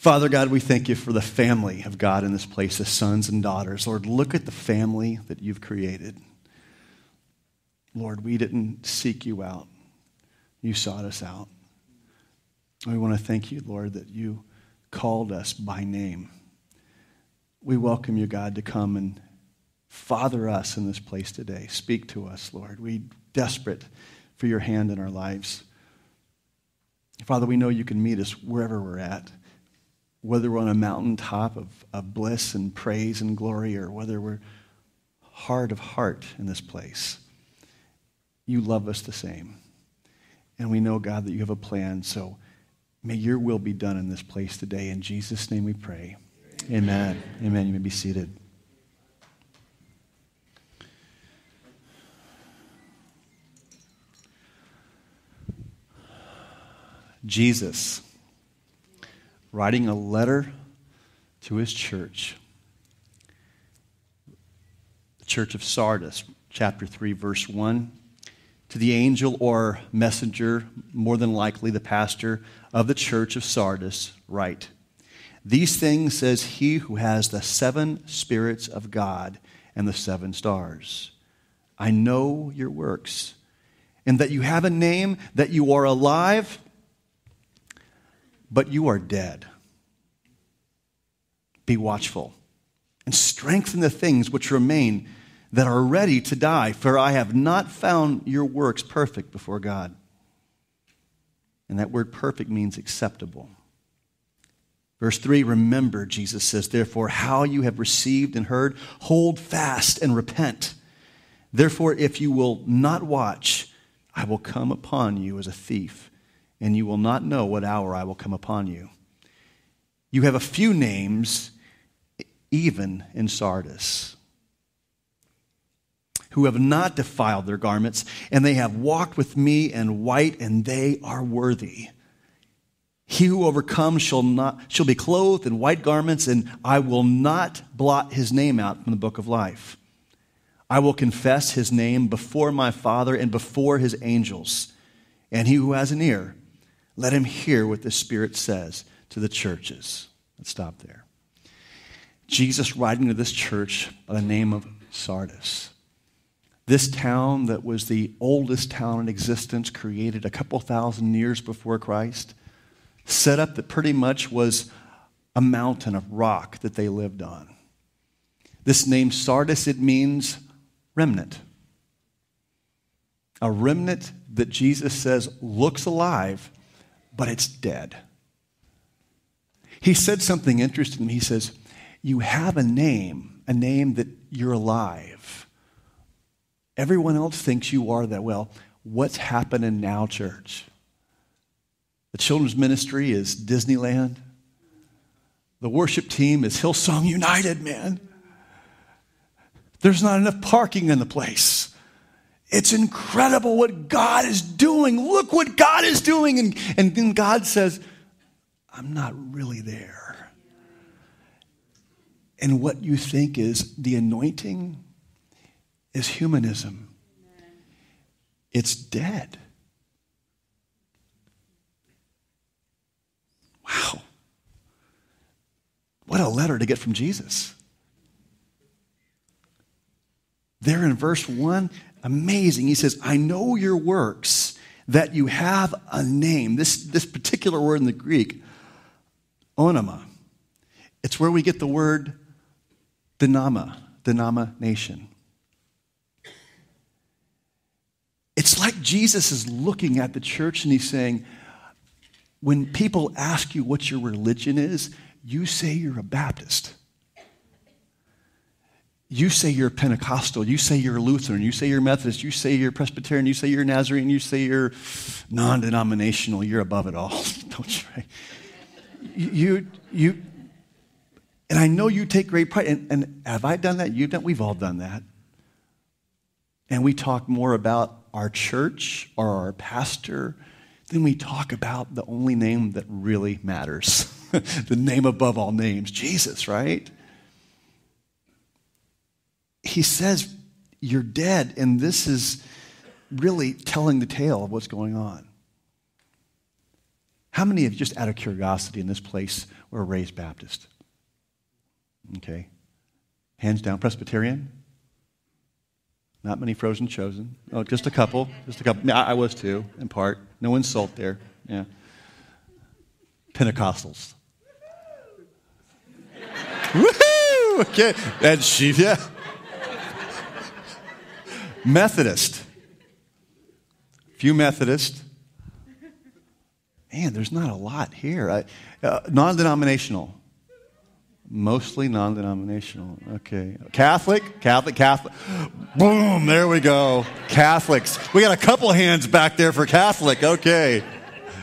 Father God, we thank you for the family of God in this place, the sons and daughters. Lord, look at the family that you've created. Lord, we didn't seek you out, you sought us out. We want to thank you, Lord, that you called us by name. We welcome you, God, to come and father us in this place today. Speak to us, Lord. We desperate for your hand in our lives. Father, we know you can meet us wherever we're at, whether we're on a mountaintop of, of bliss and praise and glory, or whether we're heart of heart in this place. You love us the same. And we know, God, that you have a plan. So may your will be done in this place today. In Jesus' name we pray. Amen. Amen. You may be seated. Jesus writing a letter to his church, the church of Sardis, chapter 3, verse 1. To the angel or messenger, more than likely the pastor of the church of Sardis, write These things says he who has the seven spirits of God and the seven stars. I know your works, and that you have a name, that you are alive but you are dead. Be watchful and strengthen the things which remain that are ready to die, for I have not found your works perfect before God. And that word perfect means acceptable. Verse 3 Remember, Jesus says, therefore, how you have received and heard, hold fast and repent. Therefore, if you will not watch, I will come upon you as a thief and you will not know what hour I will come upon you. You have a few names, even in Sardis, who have not defiled their garments, and they have walked with me in white, and they are worthy. He who overcomes shall, not, shall be clothed in white garments, and I will not blot his name out from the book of life. I will confess his name before my Father and before his angels. And he who has an ear, let him hear what the Spirit says to the churches. Let's stop there. Jesus writing to this church by the name of Sardis. This town that was the oldest town in existence, created a couple thousand years before Christ, set up that pretty much was a mountain of rock that they lived on. This name Sardis, it means remnant. A remnant that Jesus says looks alive, but it's dead. He said something interesting. He says, You have a name, a name that you're alive. Everyone else thinks you are that. Well, what's happening now, church? The children's ministry is Disneyland. The worship team is Hillsong United, man. There's not enough parking in the place. It's incredible what God is doing. Look what God is doing. And, and then God says, I'm not really there. And what you think is the anointing is humanism, it's dead. Wow. What a letter to get from Jesus. There in verse 1, amazing. He says, I know your works, that you have a name. This, this particular word in the Greek, onoma, it's where we get the word dynama, denomination. It's like Jesus is looking at the church and he's saying, when people ask you what your religion is, you say you're a Baptist. You say you're Pentecostal, you say you're Lutheran, you say you're Methodist, you say you're Presbyterian, you say you're Nazarene, you say you're non denominational, you're above it all. Don't you? You, you, and I know you take great pride. And, and have I done that? You've done, we've all done that. And we talk more about our church or our pastor than we talk about the only name that really matters the name above all names, Jesus, right? he says, You're dead. And this is really telling the tale of what's going on. How many of you, just out of curiosity in this place were raised Baptist? Okay. Hands down, Presbyterian? Not many frozen chosen. Oh, just a couple. Just a couple. I, was too, in part. No insult there. Yeah. Pentecostals. Woohoo! Okay. And she, yeah. Methodist. Few Methodist. Man, there's not a lot here. Uh, non denominational. Mostly non denominational. Okay. Catholic? Catholic, Catholic. Boom, there we go. Catholics. We got a couple hands back there for Catholic. Okay.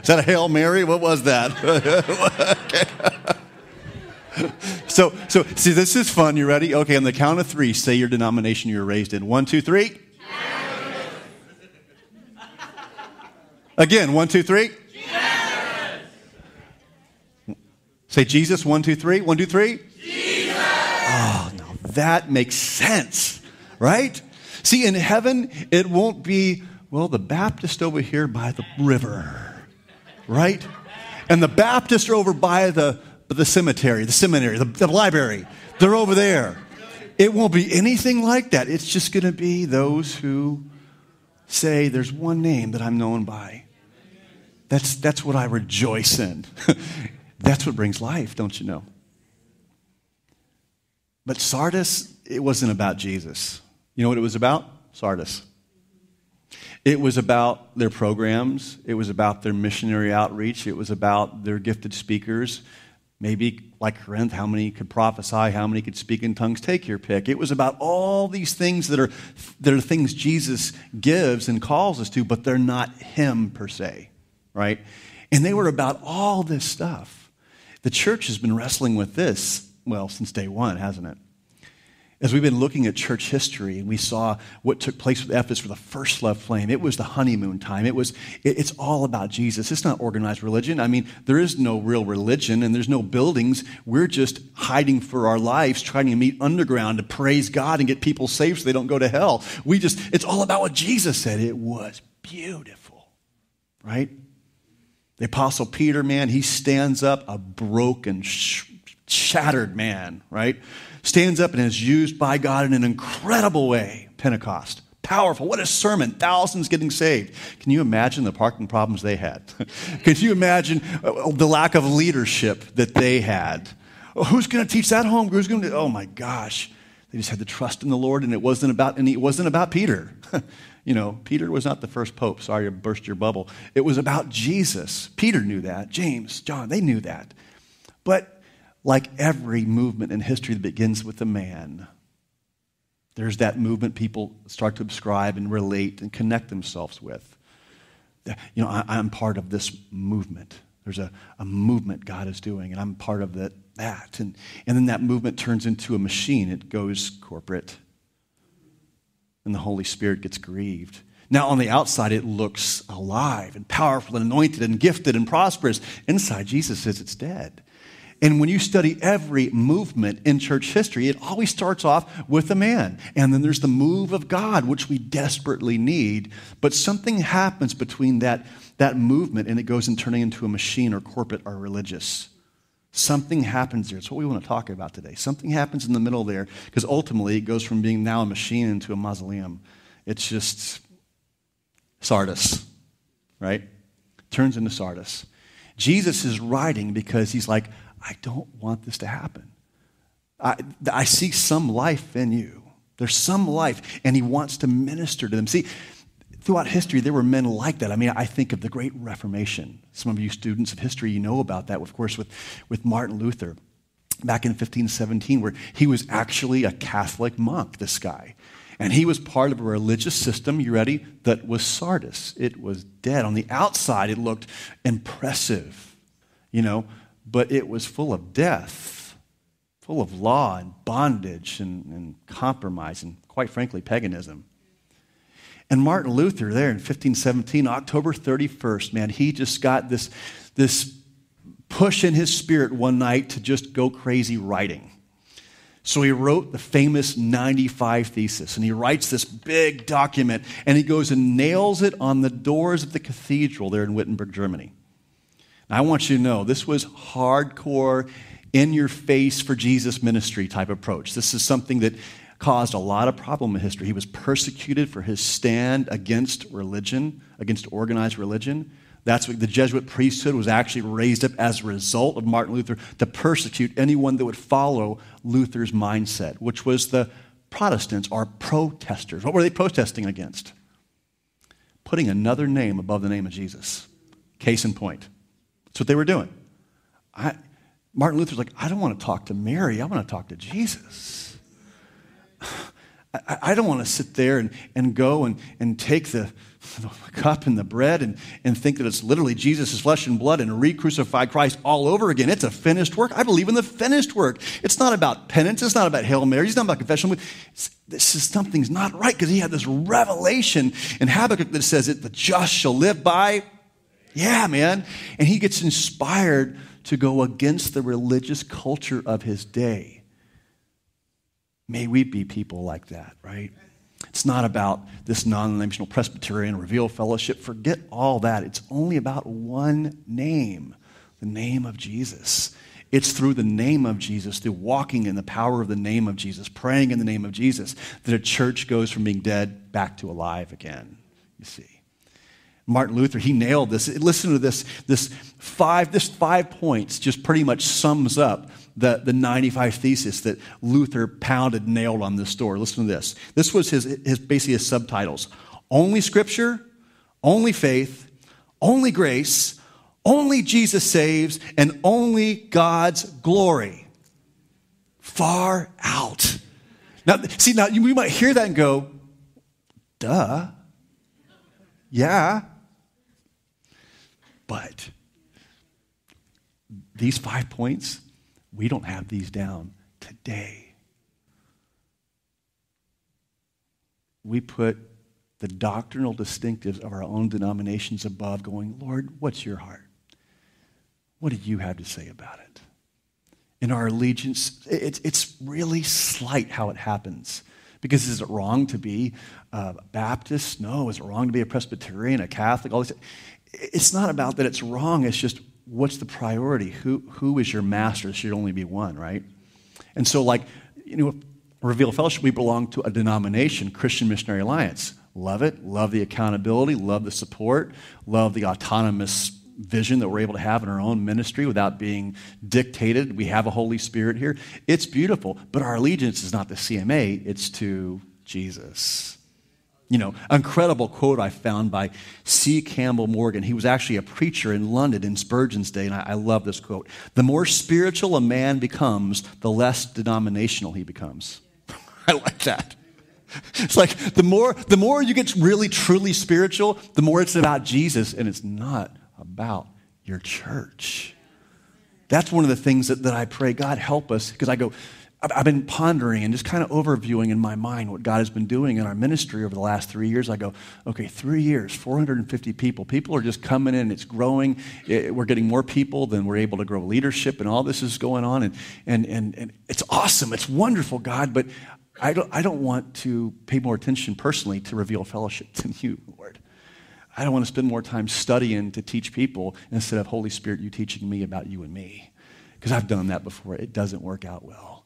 Is that a Hail Mary? What was that? okay. so, so, see, this is fun. You ready? Okay, on the count of three, say your denomination you were raised in. One, two, three. Again, one, two, three. Say Jesus, one, two, three. One, two, three. Jesus. Oh, now that makes sense, right? See, in heaven, it won't be, well, the Baptist over here by the river, right? And the Baptists are over by the, the cemetery, the seminary, the, the library. They're over there. It won't be anything like that. It's just going to be those who say, There's one name that I'm known by. That's, that's what I rejoice in. That's what brings life, don't you know? But Sardis, it wasn't about Jesus. You know what it was about? Sardis. It was about their programs. It was about their missionary outreach. It was about their gifted speakers. Maybe, like Corinth, how many could prophesy, how many could speak in tongues, take your pick. It was about all these things that are, that are things Jesus gives and calls us to, but they're not Him per se, right? And they were about all this stuff. The church has been wrestling with this, well, since day one, hasn't it? As we've been looking at church history and we saw what took place with Ephesus for the first love flame, it was the honeymoon time. It was, it's all about Jesus. It's not organized religion. I mean, there is no real religion and there's no buildings. We're just hiding for our lives, trying to meet underground to praise God and get people saved so they don't go to hell. We just, it's all about what Jesus said. It was beautiful, right? The Apostle Peter, man, he stands up a broken, sh- shattered man, right? Stands up and is used by God in an incredible way. Pentecost. Powerful. What a sermon. Thousands getting saved. Can you imagine the parking problems they had? Can you imagine uh, the lack of leadership that they had? Who's going to teach that home? Who's going to? Oh my gosh. They just had to trust in the Lord, and it wasn't about, and it wasn't about Peter. You know, Peter was not the first pope. Sorry to burst your bubble. It was about Jesus. Peter knew that. James, John, they knew that. But like every movement in history that begins with a man, there's that movement people start to ascribe and relate and connect themselves with. You know, I, am part of this movement. There's a, a movement God is doing, and I'm part of that. that. And, and then that movement turns into a machine, it goes corporate and the Holy Spirit gets grieved. Now, on the outside, it looks alive and powerful and anointed and gifted and prosperous. Inside, Jesus says it's dead. And when you study every movement in church history, it always starts off with a man. And then there's the move of God, which we desperately need. But something happens between that, that movement and it goes in turning into a machine or corporate or religious. Something happens there. It's what we want to talk about today. Something happens in the middle there because ultimately it goes from being now a machine into a mausoleum. It's just Sardis, right? Turns into Sardis. Jesus is writing because he's like, I don't want this to happen. I, I see some life in you. There's some life, and he wants to minister to them. See, throughout history, there were men like that. I mean, I think of the Great Reformation. Some of you students of history, you know about that, of course, with, with Martin Luther back in 1517, where he was actually a Catholic monk, this guy. And he was part of a religious system, you ready, that was Sardis. It was dead. On the outside, it looked impressive, you know, but it was full of death, full of law and bondage and, and compromise and, quite frankly, paganism. And Martin Luther, there in 1517, October 31st, man, he just got this, this push in his spirit one night to just go crazy writing. So he wrote the famous 95 Thesis, and he writes this big document, and he goes and nails it on the doors of the cathedral there in Wittenberg, Germany. Now, I want you to know this was hardcore, in your face for Jesus ministry type approach. This is something that caused a lot of problem in history. He was persecuted for his stand against religion, against organized religion. That's what the Jesuit priesthood was actually raised up as a result of Martin Luther to persecute anyone that would follow Luther's mindset, which was the Protestants are protesters. What were they protesting against? Putting another name above the name of Jesus. Case in point. That's what they were doing. I, Martin Luther's like, I don't want to talk to Mary, I want to talk to Jesus. I, don't want to sit there and, and go and, and take the, the cup and the bread and, and think that it's literally Jesus' flesh and blood and re crucified Christ all over again. It's a finished work. I believe in the finished work. It's not about penance. It's not about Hail Mary. It's not about confession. It's, this is something's not right because he had this revelation in Habakkuk that says that the just shall live by yeah, man. And he gets inspired to go against the religious culture of his day. May we be people like that, right? It's not about this non denominational Presbyterian reveal fellowship. Forget all that. It's only about one name the name of Jesus. It's through the name of Jesus, through walking in the power of the name of Jesus, praying in the name of Jesus, that a church goes from being dead back to alive again, you see. Martin Luther, he nailed this. Listen to this, this five, this five points just pretty much sums up the, the 95 thesis that Luther pounded, nailed on this door. Listen to this. This was his, his basically his subtitles. Only scripture, only faith, only grace, only Jesus saves, and only God's glory. Far out. Now, see, now we might hear that and go, duh. Yeah, but these five points, we don't have these down today. We put the doctrinal distinctives of our own denominations above, going, Lord, what's your heart? What do you have to say about it? In our allegiance, it's, it's really slight how it happens. Because is it wrong to be a Baptist? No. Is it wrong to be a Presbyterian, a Catholic? All this it's not about that it's wrong, it's just what's the priority? Who, who is your master? There should only be one, right? And so, like, you know, Reveal Fellowship, we belong to a denomination, Christian Missionary Alliance. Love it, love the accountability, love the support, love the autonomous vision that we're able to have in our own ministry without being dictated. We have a Holy Spirit here. It's beautiful, but our allegiance is not to CMA, it's to Jesus. You know, incredible quote I found by G. Campbell Morgan. He was actually a preacher in London in Spurgeon's day, and I, I, love this quote. The more spiritual a man becomes, the less denominational he becomes. I like that. It's like the more, the more you get really truly spiritual, the more it's about Jesus, and it's not about your church. That's one of the things that, that I pray, God, help us, because I go, I've been pondering and just kind of overviewing in my mind what God has been doing in our ministry over the last three years. I go, okay, three years, 450 people. People are just coming in, it's growing. We're getting more people than we're able to grow leadership, and all this is going on. And, and, and, and it's awesome, it's wonderful, God, but I don't, I don't want to pay more attention personally to reveal fellowship than you, Lord. I don't want to spend more time studying to teach people instead of Holy Spirit, you teaching me about you and me. Because I've done that before. It doesn't work out well.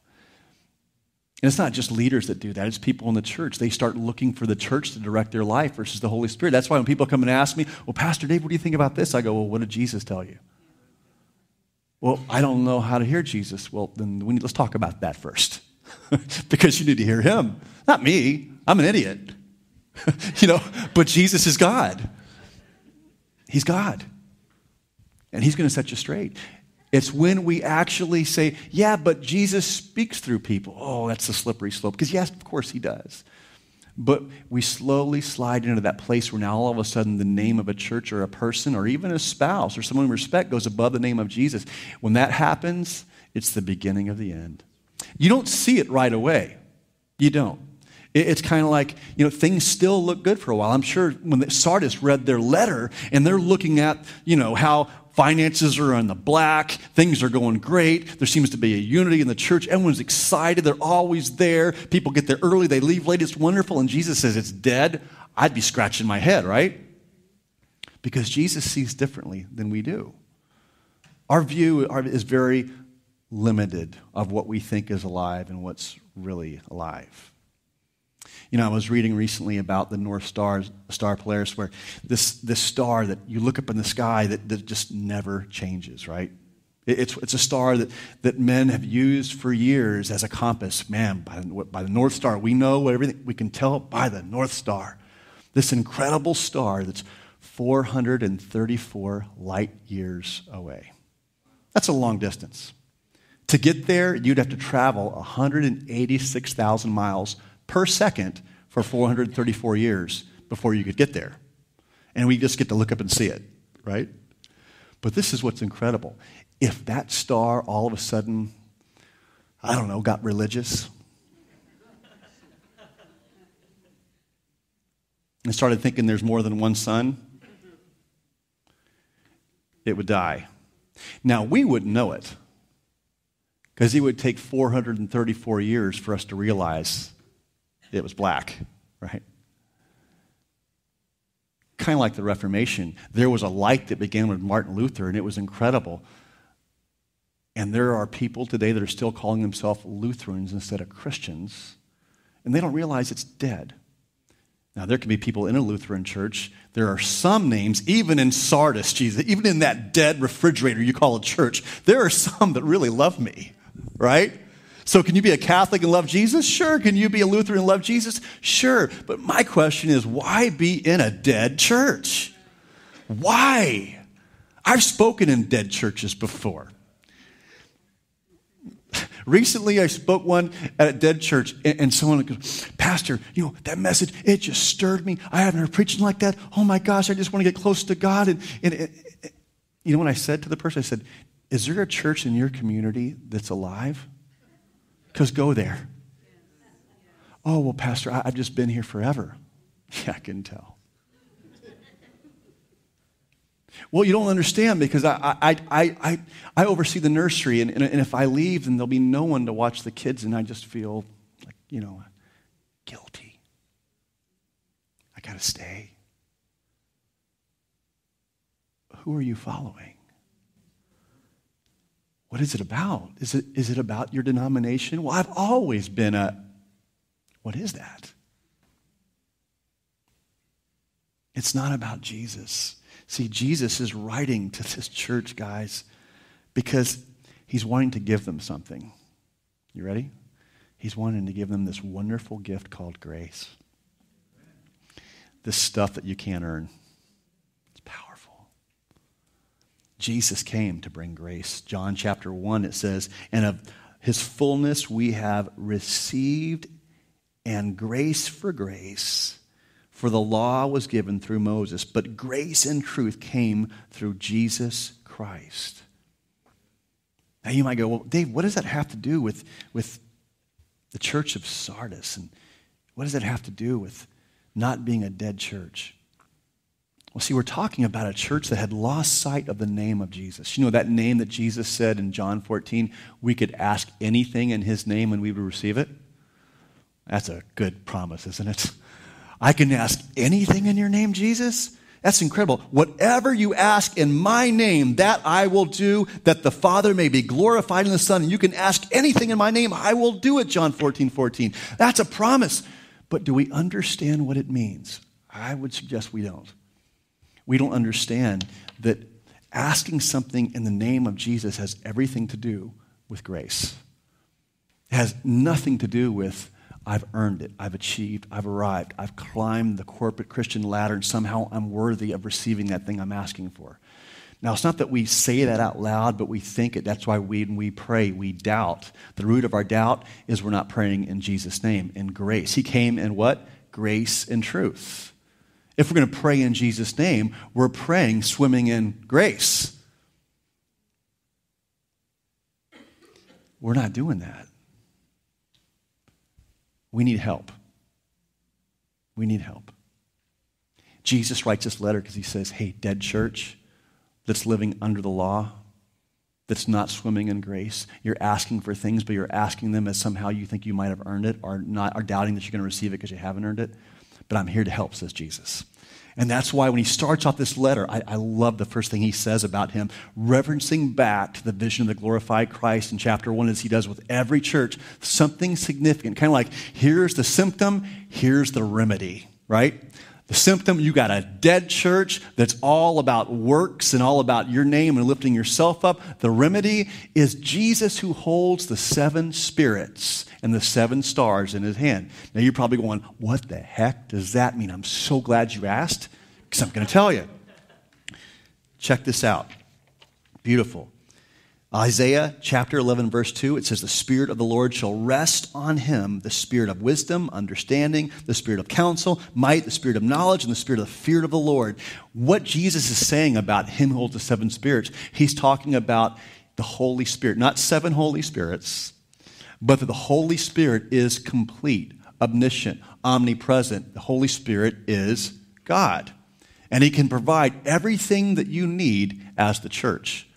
And it's not just leaders that do that, it's people in the church. They start looking for the church to direct their life versus the Holy Spirit. That's why when people come and ask me, Well, Pastor Dave, what do you think about this? I go, Well, what did Jesus tell you? Well, I don't know how to hear Jesus. Well, then we need, let's talk about that first. because you need to hear him, not me. I'm an idiot. you know, but Jesus is God. He's God. And he's going to set you straight. It's when we actually say, yeah, but Jesus speaks through people. Oh, that's the slippery slope. Because, yes, of course he does. But we slowly slide into that place where now all of a sudden the name of a church or a person or even a spouse or someone we respect goes above the name of Jesus. When that happens, it's the beginning of the end. You don't see it right away. You don't. It's kind of like, you know, things still look good for a while. I'm sure when the Sardis read their letter and they're looking at, you know, how Finances are in the black. Things are going great. There seems to be a unity in the church. Everyone's excited. They're always there. People get there early. They leave late. It's wonderful. And Jesus says it's dead. I'd be scratching my head, right? Because Jesus sees differently than we do. Our view is very limited of what we think is alive and what's really alive. You know, I was reading recently about the North Star, Star Polaris, where this, this star that you look up in the sky that, that just never changes, right? It's, it's a star that, that men have used for years as a compass. Man, by the, by the North Star, we know everything, we can tell by the North Star. This incredible star that's 434 light years away. That's a long distance. To get there, you'd have to travel 186,000 miles per second for 434 years before you could get there. And we just get to look up and see it, right? But this is what's incredible. If that star all of a sudden, I don't know, got religious and started thinking there's more than one sun, it would die. Now, we wouldn't know it because it would take 434 years for us to realize it was black, right? Kind of like the Reformation. There was a light that began with Martin Luther, and it was incredible. And there are people today that are still calling themselves Lutherans instead of Christians, and they don't realize it's dead. Now, there can be people in a Lutheran church. There are some names, even in Sardis, Jesus, even in that dead refrigerator you call a church, there are some that really love me, right? So, can you be a Catholic and love Jesus? Sure. Can you be a Lutheran and love Jesus? Sure. But my question is why be in a dead church? Why? I've spoken in dead churches before. Recently, I spoke one at a dead church, and someone goes, Pastor, you know, that message, it just stirred me. I haven't heard preaching like that. Oh my gosh, I just want to get close to God. And, and, and you know what I said to the person? I said, Is there a church in your community that's alive? Because go there. Oh, well, Pastor, I, have just been here forever. Yeah, I can tell. Well, you don't understand because I, I, I, I, I oversee the nursery, and, and if I leave, then there'll be no one to watch the kids, and I just feel like, you know, guilty. I got to stay. Who are you following? What is it about? Is it, is it about your denomination? Well, I've always been a. What is that? It's not about Jesus. See, Jesus is writing to this church, guys, because he's wanting to give them something. You ready? He's wanting to give them this wonderful gift called grace. This stuff that you can't earn. Jesus came to bring grace. John chapter 1, it says, And of his fullness we have received and grace for grace. For the law was given through Moses, but grace and truth came through Jesus Christ. Now you might go, well, Dave, what does that have to do with, with the church of Sardis? And what does that have to do with not being a dead church? Well, see, we're talking about a church that had lost sight of the name of Jesus. You know that name that Jesus said in John 14, we could ask anything in his name and we would receive it? That's a good promise, isn't it? I can ask anything in your name, Jesus? That's incredible. Whatever you ask in my name, that I will do, that the Father may be glorified in the Son. And you can ask anything in my name, I will do it, John 14, 14. That's a promise. But do we understand what it means? I would suggest we don't we don't understand that asking something in the name of Jesus has everything to do with grace. It has nothing to do with, I've earned it, I've achieved, I've arrived, I've climbed the corporate Christian ladder, and somehow I'm worthy of receiving that thing I'm asking for. Now, it's not that we say that out loud, but we think it. That's why we, when we pray, we doubt. The root of our doubt is we're not praying in Jesus' name, in grace. He came in what? Grace and truth. If we're going to pray in Jesus' name, we're praying swimming in grace. We're not doing that. We need help. We need help. Jesus writes this letter because he says, Hey, dead church that's living under the law, that's not swimming in grace. You're asking for things, but you're asking them as somehow you think you might have earned it or not, or doubting that you're going to receive it because you haven't earned it but I'm here to help, says Jesus. And that's why when he starts off this letter, I, I, love the first thing he says about him, referencing back to the vision of the glorified Christ in chapter one, as he does with every church, something significant. Kind of like, here's the symptom, here's the remedy, right? The symptom, you got a dead church that's all about works and all about your name and lifting yourself up. The remedy is Jesus who holds the seven spirits and the seven stars in his hand. Now you're probably going, What the heck does that mean? I'm so glad you asked because I'm going to tell you. Check this out. Beautiful. Isaiah chapter 11, verse 2, it says, The Spirit of the Lord shall rest on him, the Spirit of wisdom, understanding, the Spirit of counsel, might, the Spirit of knowledge, and the Spirit of the fear of the Lord. What Jesus is saying about him who holds the seven spirits, he's talking about the Holy Spirit, not seven Holy Spirits, but that the Holy Spirit is complete, omniscient, omnipresent. The Holy Spirit is God. And He can provide everything that you need as the church.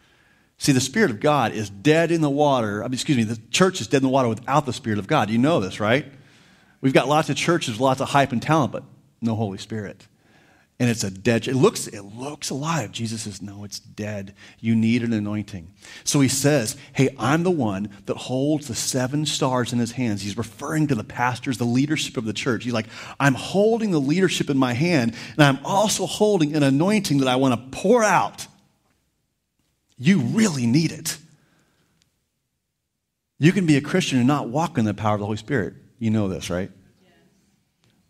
See, the Spirit of God is dead in the water. I mean, excuse me, the church is dead in the water without the Spirit of God. You know this, right? We've got lots of churches, lots of hype and talent, but no Holy Spirit and it's a dead it looks it looks alive jesus says no it's dead you need an anointing so he says hey i'm the one that holds the seven stars in his hands he's referring to the pastors the leadership of the church he's like i'm holding the leadership in my hand and i'm also holding an anointing that i want to pour out you really need it you can be a christian and not walk in the power of the holy spirit you know this right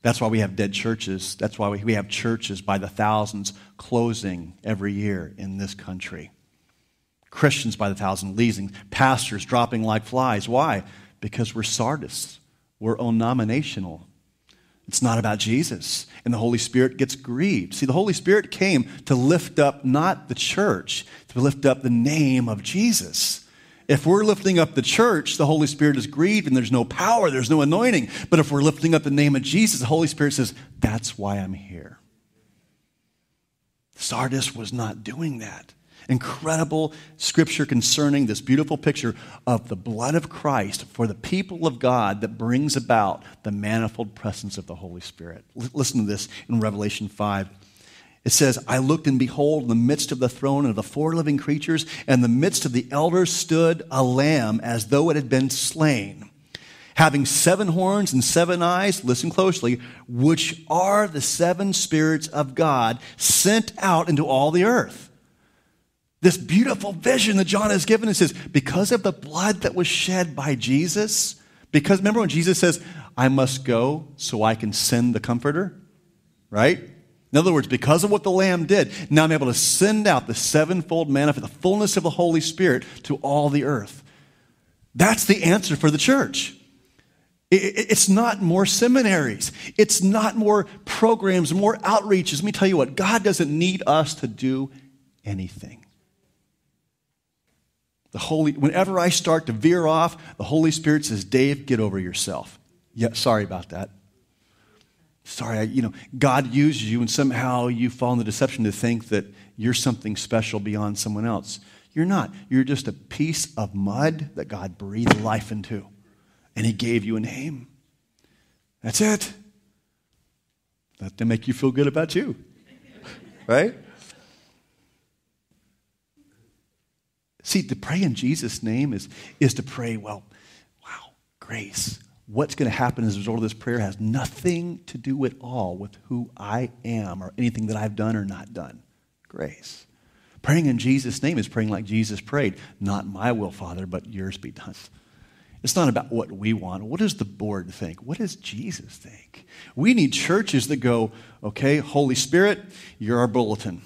that's why we have dead churches. That's why we have churches by the thousands closing every year in this country. Christians by the thousand leaving, pastors dropping like flies. Why? Because we're Sardis. We're onominational. It's not about Jesus. And the Holy Spirit gets grieved. See, the Holy Spirit came to lift up not the church, to lift up the name of Jesus. If we're lifting up the church, the Holy Spirit is grieved and there's no power, there's no anointing. But if we're lifting up the name of Jesus, the Holy Spirit says, That's why I'm here. Sardis was not doing that. Incredible scripture concerning this beautiful picture of the blood of Christ for the people of God that brings about the manifold presence of the Holy Spirit. Listen to this in Revelation 5. It says, I looked and behold, in the midst of the throne of the four living creatures, and the midst of the elders stood a lamb as though it had been slain, having seven horns and seven eyes, listen closely, which are the seven spirits of God sent out into all the earth. This beautiful vision that John has given, it says, because of the blood that was shed by Jesus, because remember when Jesus says, I must go so I can send the comforter, right? In other words, because of what the Lamb did, now I'm able to send out the sevenfold manifest, the fullness of the Holy Spirit to all the earth. That's the answer for the church. It's not more seminaries. It's not more programs, more outreaches. Let me tell you what, God doesn't need us to do anything. The Holy, whenever I start to veer off, the Holy Spirit says, Dave, get over yourself. Yeah, sorry about that sorry, I, you know, God uses you and somehow you fall in the deception to think that you're something special beyond someone else. You're not. You're just a piece of mud that God breathed life into, and He gave you a name. That's it. That to make you feel good about you, right? See, to pray in Jesus' name is, is to pray, well, wow, grace what's going to happen as a result of this prayer has nothing to do at all with who I am or anything that I've done or not done. Grace. Praying in Jesus' name is praying like Jesus prayed. Not my will, Father, but yours be done. It's not about what we want. What does the board think? What does Jesus think? We need churches that go, okay, Holy Spirit, you're our bulletin.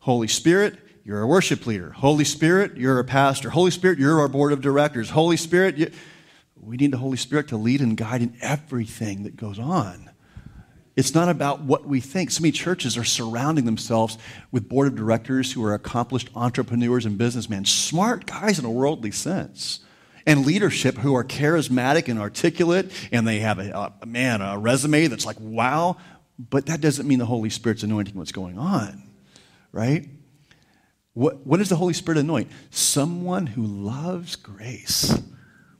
Holy Spirit, you're a worship leader. Holy Spirit, you're a pastor. Holy Spirit, you're our board of directors. Holy Spirit, you, we need the Holy Spirit to lead and guide in everything that goes on. It's not about what we think. So many churches are surrounding themselves with board of directors who are accomplished entrepreneurs and businessmen, smart guys in a worldly sense, and leadership who are charismatic and articulate, and they have a, a man, a resume that's like, wow, but that doesn't mean the Holy Spirit's anointing what's going on, right? What, what does the Holy Spirit anoint? Someone who loves grace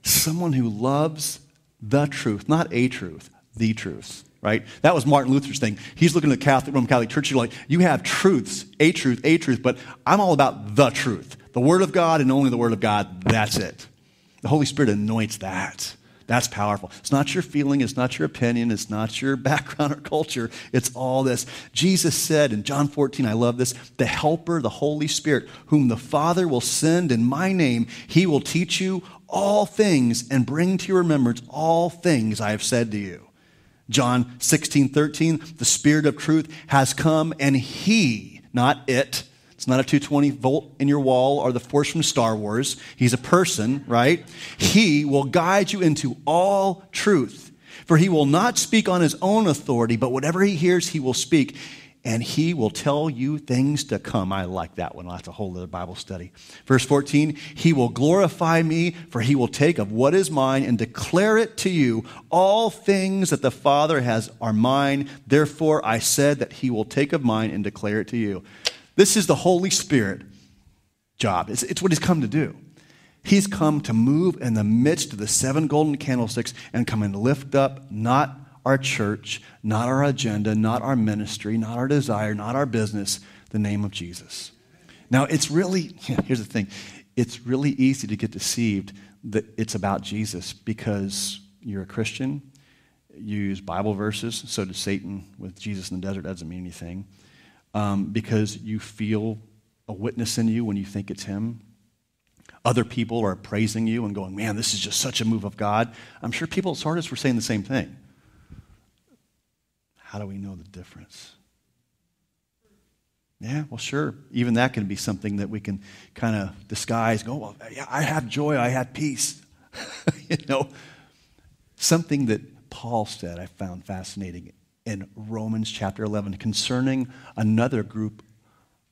someone who loves the truth, not a truth, the truth, right? That was Martin Luther's thing. He's looking at the Catholic, Roman Catholic Church. You're like, you have truths, a truth, a truth, but I'm all about the truth. The Word of God and only the Word of God. That's it. The Holy Spirit anoints that. That's powerful. It's not your feeling, it's not your opinion, it's not your background or culture. It's all this. Jesus said in John 14, I love this the Helper, the Holy Spirit, whom the Father will send in my name, he will teach you all things and bring to your remembrance all things I have said to you. John 16, 13, the Spirit of truth has come and he, not it, it's not a 220 volt in your wall or the force from Star Wars. He's a person, right? He will guide you into all truth. For he will not speak on his own authority, but whatever he hears, he will speak. And he will tell you things to come. I like that one. That's a whole other Bible study. Verse 14, he will glorify me, for he will take of what is mine and declare it to you. All things that the Father has are mine. Therefore, I said that he will take of mine and declare it to you. This is the Holy Spirit job. It's, it's what he's come to do. He's come to move in the midst of the seven golden candlesticks and come and lift up not our church, not our agenda, not our ministry, not our desire, not our business, the name of Jesus. Now, it's really, here's the thing it's really easy to get deceived that it's about Jesus because you're a Christian, you use Bible verses, so does Satan with Jesus in the desert, doesn't mean anything um, because you feel a witness in you when you think it's Him. Other people are praising you and going, man, this is just such a move of God. I'm sure people at Sardis were saying the same thing. How do we know the difference? Yeah, well, sure. Even that can be something that we can kind of disguise. Go, well, yeah, I have joy, I have peace. you know, something that Paul said I found fascinating in Romans chapter 11 concerning another group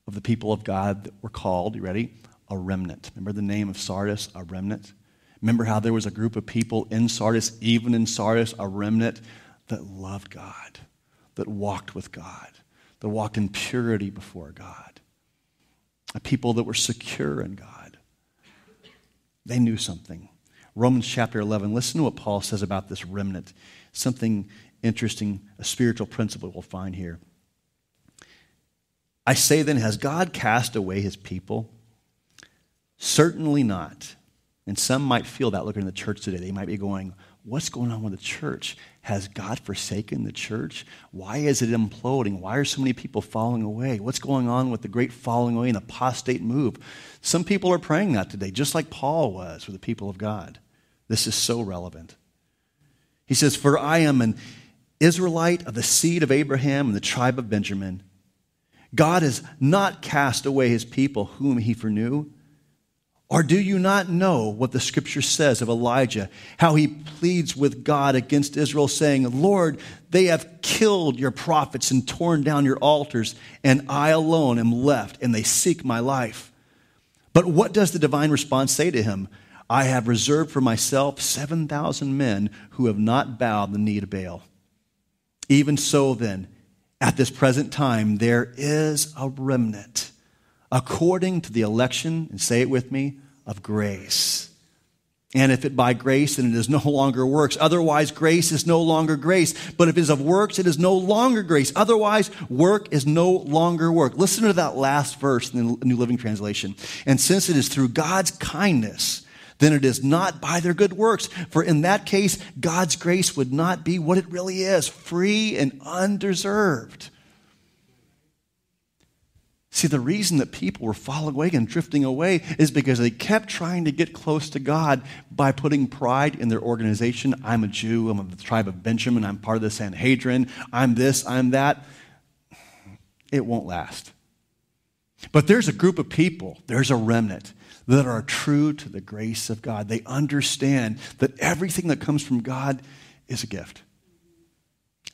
of the people of God that were called, you ready? A remnant. Remember the name of Sardis, a remnant? Remember how there was a group of people in Sardis, even in Sardis, a remnant that loved God, that walked with God, that walked in purity before God, a people that were secure in God. They knew something. Romans chapter 11, listen to what Paul says about this remnant. Something interesting a spiritual principle we'll find here. I say then, has God cast away his people? Certainly not. And some might feel that looking at the church today. They might be going, What's going on with the church? Has God forsaken the church? Why is it imploding? Why are so many people falling away? What's going on with the great falling away and apostate move? Some people are praying that today, just like Paul was with the people of God. This is so relevant. He says, For I am an Israelite of the seed of Abraham and the tribe of Benjamin. God has not cast away his people whom he foreknew. Or do you not know what the scripture says of Elijah, how he pleads with God against Israel, saying, Lord, they have killed your prophets and torn down your altars, and I alone am left, and they seek my life. But what does the divine response say to him? I have reserved for myself 7,000 men who have not bowed the knee to Baal. Even so, then, at this present time, there is a remnant according to the election, and say it with me, of grace. And if it by grace, then it is no longer works. Otherwise, grace is no longer grace. But if it is of works, it is no longer grace. Otherwise, work is no longer work. Listen to that last verse in the New Living Translation. And since it is through God's kindness then it is not by their good works. For in that case, God's grace would not be what it really is free and undeserved. See, the reason that people were falling away and drifting away is because they kept trying to get close to God by putting pride in their organization. I'm a Jew, I'm of the tribe of Benjamin, I'm part of the Sanhedrin, I'm this, I'm that. It won't last. But there's a group of people, there's a remnant that are true to the grace of God. They understand that everything that comes from God is a gift.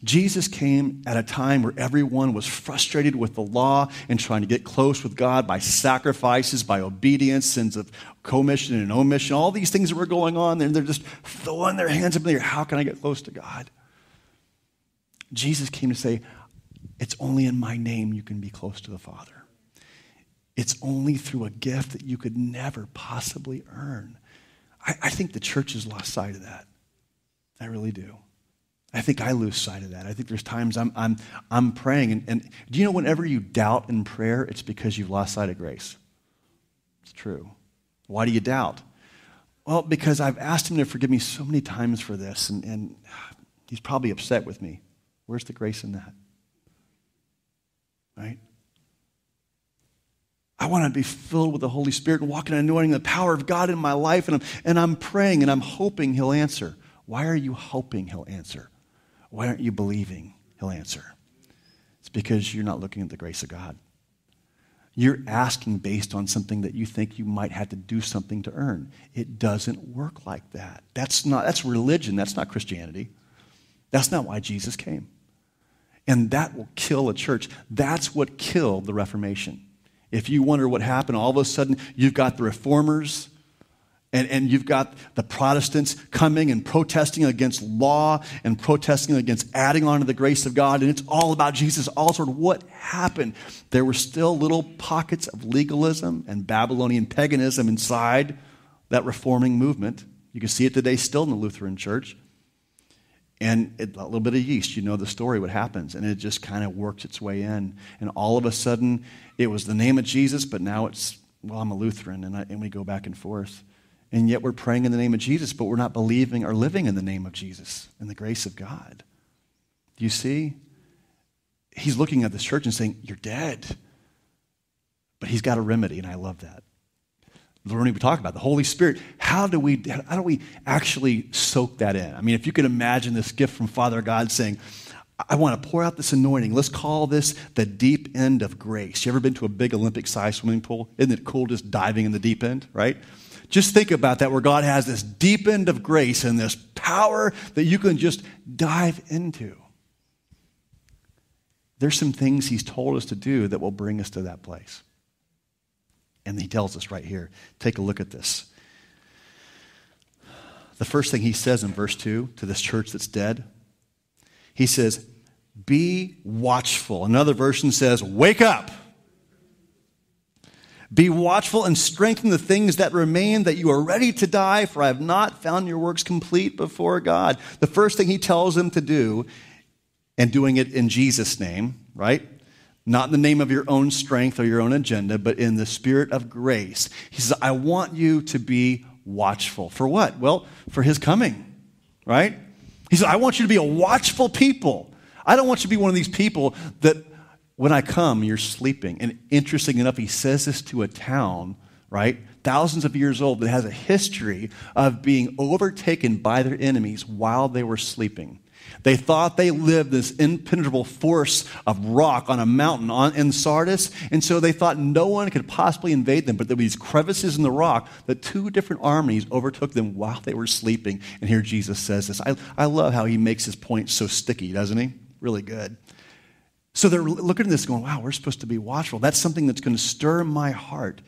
Jesus came at a time where everyone was frustrated with the law and trying to get close with God by sacrifices, by obedience, sins of commission and omission, all these things that were going on, and they're just throwing their hands up in the air. How can I get close to God? Jesus came to say, It's only in my name you can be close to the Father. It's only through a gift that you could never possibly earn. I, I think the church has lost sight of that. I really do. I think I lose sight of that. I think there's times I'm, I'm, I'm praying, and, and do you know whenever you doubt in prayer, it's because you've lost sight of grace? It's true. Why do you doubt? Well, because I've asked him to forgive me so many times for this, and, and he's probably upset with me. Where's the grace in that? Right? I want to be filled with the Holy Spirit and walk in anointing the power of God in my life, and I'm, and I'm praying and I'm hoping He'll answer. Why are you hoping He'll answer? Why aren't you believing He'll answer? It's because you're not looking at the grace of God. You're asking based on something that you think you might have to do something to earn. It doesn't work like that. That's not that's religion, that's not Christianity. That's not why Jesus came. And that will kill a church. That's what killed the Reformation. If you wonder what happened, all of a sudden you've got the reformers and, and you've got the Protestants coming and protesting against law and protesting against adding on to the grace of God. And it's all about Jesus. All sort of what happened. There were still little pockets of legalism and Babylonian paganism inside that reforming movement. You can see it today still in the Lutheran church and it, a little bit of yeast, you know the story, what happens. And it just kind of works its way in. And all of a sudden, it was the name of Jesus, but now it's, well, I'm a Lutheran, and, I, and we go back and forth. And yet we're praying in the name of Jesus, but we're not believing or living in the name of Jesus and the grace of God. Do you see? He's looking at this church and saying, You're dead. But he's got a remedy, and I love that the we talk about the Holy Spirit. How do we how do we actually soak that in? I mean, if you can imagine this gift from Father God saying, I want to pour out this anointing. Let's call this the deep end of grace. You ever been to a big Olympic sized swimming pool? Isn't it cool just diving in the deep end, right? Just think about that, where God has this deep end of grace and this power that you can just dive into. There's some things He's told us to do that will bring us to that place. And he tells us right here. Take a look at this. The first thing he says in verse 2 to this church that's dead, he says, Be watchful. Another version says, Wake up. Be watchful and strengthen the things that remain, that you are ready to die, for I have not found your works complete before God. The first thing he tells them to do, and doing it in Jesus' name, right? Not in the name of your own strength or your own agenda, but in the spirit of grace. He says, I want you to be watchful. For what? Well, for his coming, right? He says, I want you to be a watchful people. I don't want you to be one of these people that when I come, you're sleeping. And interesting enough, he says this to a town, right? Thousands of years old that has a history of being overtaken by their enemies while they were sleeping. They thought they lived this impenetrable force of rock on a mountain on, in Sardis, and so they thought no one could possibly invade them. But there were these crevices in the rock that two different armies overtook them while they were sleeping. And here Jesus says this. I, I love how he makes his point so sticky, doesn't he? Really good. So they're looking at this going, wow, we're supposed to be watchful. That's something that's going to stir my heart.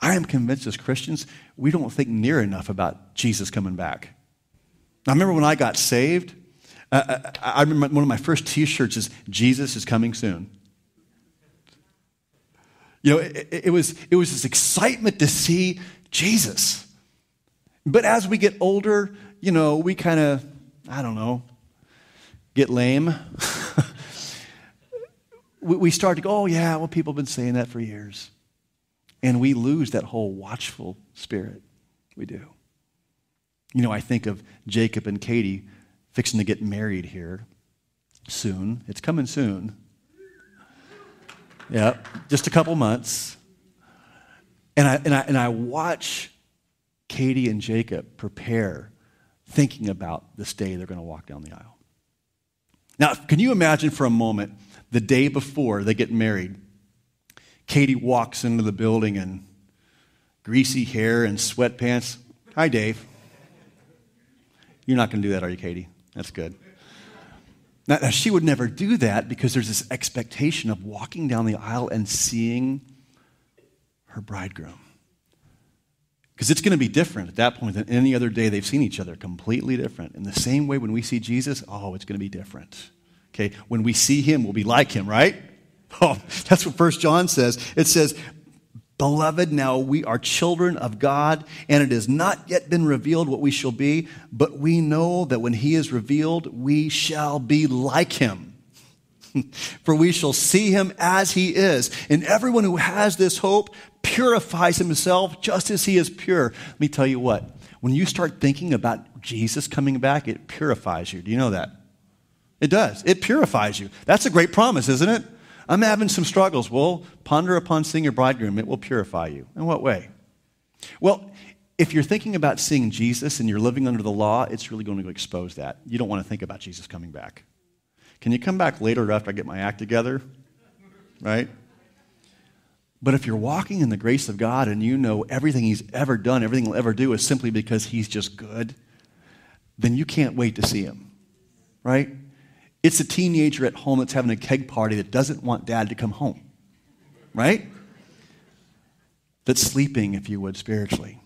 I am convinced as Christians, we don't think near enough about Jesus coming back. I remember when I got saved, Uh, uh, I, I remember one of my first t shirts is Jesus is coming soon. You know, it, it, was, it was this excitement to see Jesus. But as we get older, you know, we kind of, I don't know, get lame. we, we start to go, oh, yeah, well, people have been saying that for years. And we lose that whole watchful spirit. We do. You know, I think of Jacob and Katie fixing to get married here soon. It's coming soon. Yeah, just a couple months. And I, and I, and I watch Katie and Jacob prepare, thinking about this day they're going to walk down the aisle. Now, can you imagine for a moment the day before they get married? Katie walks into the building in greasy hair and sweatpants. Hi, Dave. You're not going to do that, are you, Katie? That's good. Now, now, she would never do that because there's this expectation of walking down the aisle and seeing her bridegroom. Because it's going to be different at that point than any other day they've seen each other, completely different. In the same way, when we see Jesus, oh, it's going to be different. Okay, when we see him, we'll be like him, right? Oh, that's what First John says. It says, Beloved, now we are children of God, and it has not yet been revealed what we shall be, but we know that when he is revealed, we shall be like him. For we shall see him as he is. And everyone who has this hope purifies himself just as he is pure. Let me tell you what, when you start thinking about Jesus coming back, it purifies you. Do you know that? It does. It purifies you. That's a great promise, isn't it? I'm having some struggles. Well, ponder upon seeing your bridegroom. It will purify you. In what way? Well, if you're thinking about seeing Jesus and you're living under the law, it's really going to expose that. You don't want to think about Jesus coming back. Can you come back later after I get my act together? Right? But if you're walking in the grace of God and you know everything He's ever done, everything He'll ever do is simply because He's just good, then you can't wait to see Him. Right? It's a teenager at home that's having a keg party that doesn't want dad to come home. Right? That's sleeping, if you would, spiritually.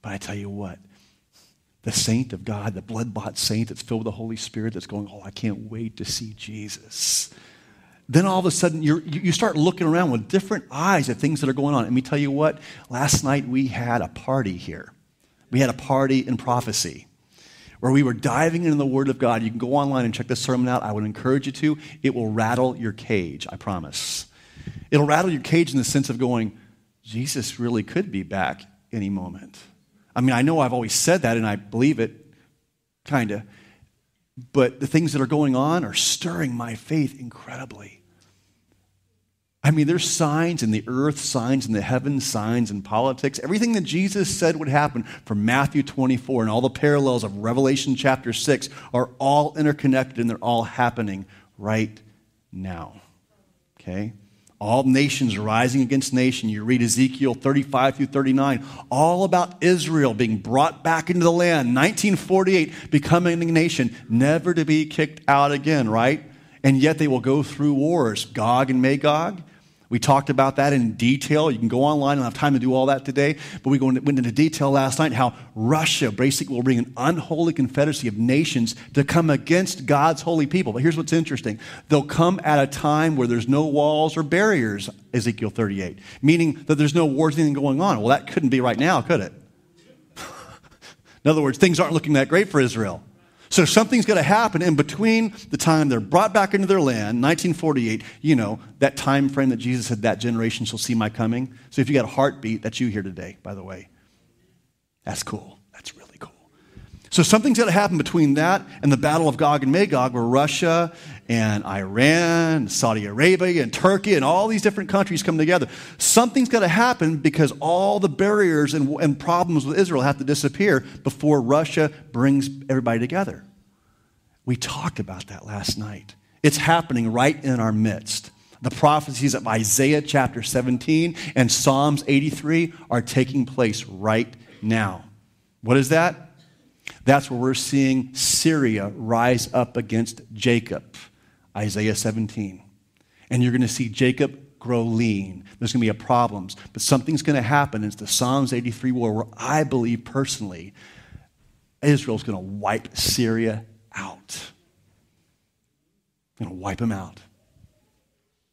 But I tell you what, the saint of God, the blood bought saint that's filled with the Holy Spirit that's going, Oh, I can't wait to see Jesus. Then all of a sudden, you you start looking around with different eyes at things that are going on. Let me tell you what, last night we had a party here. We had a party in prophecy where we were diving into the Word of God. You can go online and check this sermon out. I would encourage you to. It will rattle your cage, I promise. It'll rattle your cage in the sense of going, Jesus really could be back any moment. I mean, I know I've always said that and I believe it, kind of. But the things that are going on are stirring my faith incredibly. I mean, there's signs in the earth, signs in the heavens, signs in politics. Everything that Jesus said would happen from Matthew 24 and all the parallels of Revelation chapter 6 are all interconnected and they're all happening right now. Okay? all nations rising against nation. You read Ezekiel 35 through 39, all about Israel being brought back into the land, 1948, becoming a nation, never to be kicked out again, right? And yet they will go through wars, Gog and Magog. We talked about that in detail. You can go online. I don't have time to do all that today, but we went into detail last night how Russia basically will bring an unholy confederacy of nations to come against God's holy people. But here's what's interesting they'll come at a time where there's no walls or barriers, Ezekiel 38, meaning that there's no wars, anything going on. Well, that couldn't be right now, could it? in other words, things aren't looking that great for Israel. So something's going to happen in between the time they're brought back into their land, 1948, you know, that time frame that Jesus said, that generation shall see my coming. So if you got a heartbeat, that's you here today, by the way. That's cool. That's really cool. So something's going to happen between that and the Battle of Gog and Magog, where Russia and Iran, Saudi Arabia, and Turkey, and all these different countries come together. Something's got to happen because all the barriers and, and problems with Israel have to disappear before Russia brings everybody together. We talked about that last night. It's happening right in our midst. The prophecies of Isaiah chapter 17 and Psalms 83 are taking place right now. What is that? That's where we're seeing Syria rise up against Jacob. Isaiah 17. And you're going to see Jacob grow lean. There's going to be a problems, but something's going to happen. It's the Psalms 83 war where I believe personally Israel's going to wipe Syria out. Going to wipe them out.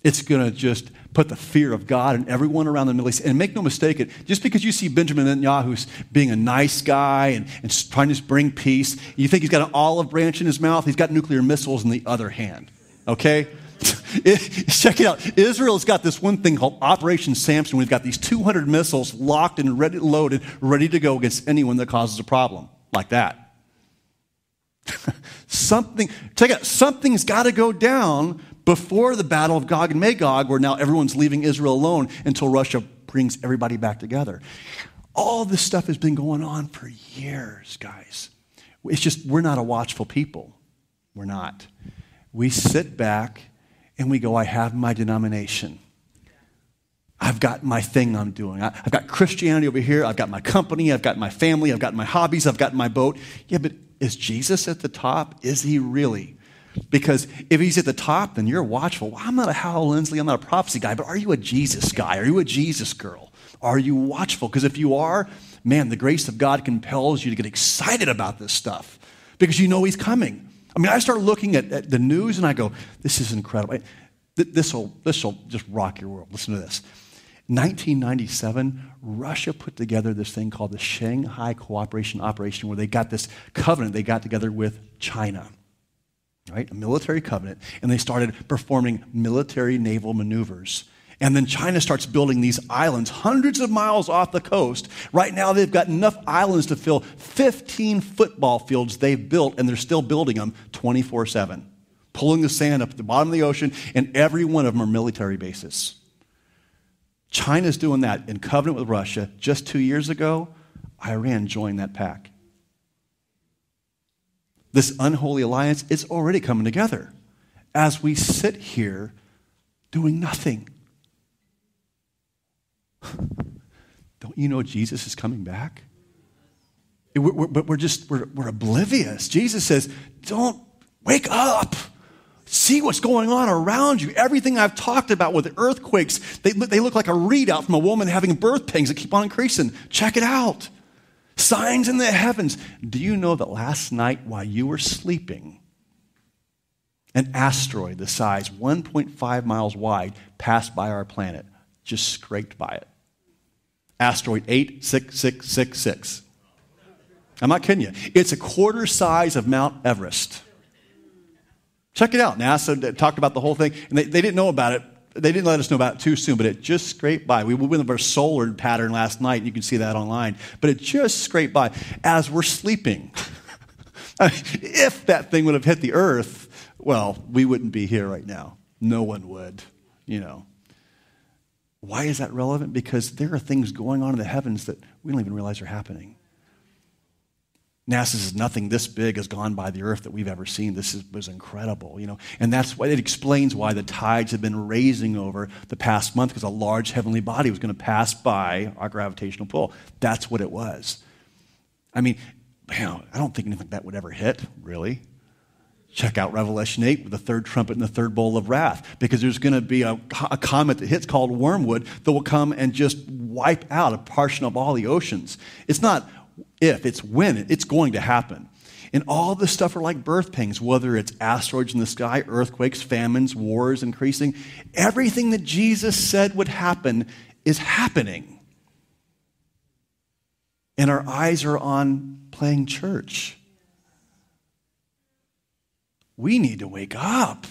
It's going to just put the fear of God in everyone around the Middle East. And make no mistake, it just because you see Benjamin Netanyahu being a nice guy and, and trying to bring peace, you think he's got an olive branch in his mouth, he's got nuclear missiles in the other hand okay? Check it out. Israel's got this one thing called Operation Samson. We've got these 200 missiles locked and ready, loaded, ready to go against anyone that causes a problem like that. Something, check it out. Something's got to go down before the battle of Gog and Magog, where now everyone's leaving Israel alone until Russia brings everybody back together. All this stuff has been going on for years, guys. It's just we're not a watchful people. We're not we sit back and we go, I have my denomination. I've got my thing I'm doing. I've got Christianity over here. I've got my company. I've got my family. I've got my hobbies. I've got my boat. Yeah, but is Jesus at the top? Is he really? Because if he's at the top, then you're watchful. Well, I'm not a Hal Lindsey. I'm not a prophecy guy, but are you a Jesus guy? Are you a Jesus girl? Are you watchful? Because if you are, man, the grace of God compels you to get excited about this stuff because you know he's coming. I mean, I start looking at, at the news and I go, this is incredible. This will this will just rock your world. Listen to this. 1997, Russia put together this thing called the Shanghai Cooperation Operation, where they got this covenant they got together with China, right? A military covenant, and they started performing military naval maneuvers. And then China starts building these islands hundreds of miles off the coast. Right now, they've got enough islands to fill 15 football fields they've built, and they're still building them 24 7, pulling the sand up at the bottom of the ocean, and every one of them are military bases. China's doing that in covenant with Russia. Just two years ago, Iran joined that pack. This unholy alliance is already coming together as we sit here doing nothing. Don't you know Jesus is coming back? But we're, we're, just, we're, we're oblivious. Jesus says, don't wake up. See what's going on around you. Everything I've talked about with earthquakes, they, they look like a readout from a woman having birth pains that keep on increasing. Check it out. Signs in the heavens. Do you know that last night while you were sleeping, an asteroid the size 1.5 miles wide passed by our planet, just scraped by it? Asteroid 86666. I'm not kidding you. It's a quarter size of Mount Everest. Check it out. NASA talked about the whole thing, and they, they didn't know about it. They didn't let us know about it too soon, but it just scraped by. We went over a solar pattern last night, and you can see that online. But it just scraped by as we're sleeping. if that thing would have hit the earth, well, we wouldn't be here right now. No one would, you know. Why is that relevant? Because there are things going on in the heavens that we don't even realize are happening. NASA says nothing this big has gone by the earth that we've ever seen. This is, was incredible, you know. And that's why it explains why the tides have been raising over the past month because a large heavenly body was going to pass by our gravitational pull. That's what it was. I mean, know, I don't think anything like that would ever hit, really. Check out Revelation 8 with the third trumpet and the third bowl of wrath, because there's going to be a, a, comet that hits called Wormwood that will come and just wipe out a portion of all the oceans. It's not if, it's when, it's going to happen. And all this stuff are like birth pangs, whether it's asteroids in the sky, earthquakes, famines, wars increasing. Everything that Jesus said would happen is happening. And our eyes are on playing church. We need to wake up.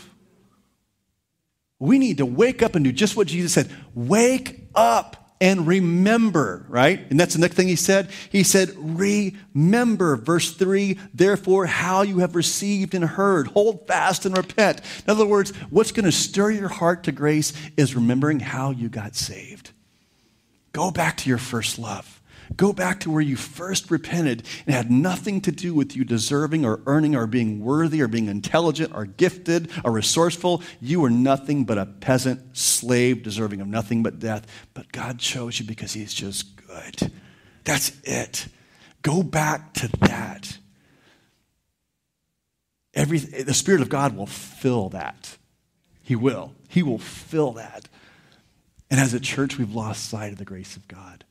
We need to wake up and do just what Jesus said wake up and remember, right? And that's the next thing he said. He said, Remember, verse 3, therefore, how you have received and heard. Hold fast and repent. In other words, what's going to stir your heart to grace is remembering how you got saved. Go back to your first love. Go back to where you first repented and had nothing to do with you deserving or earning or being worthy or being intelligent or gifted or resourceful. You were nothing but a peasant slave deserving of nothing but death. But God chose you because He's just good. That's it. Go back to that. Every, the Spirit of God will fill that. He will. He will fill that. And as a church, we've lost sight of the grace of God.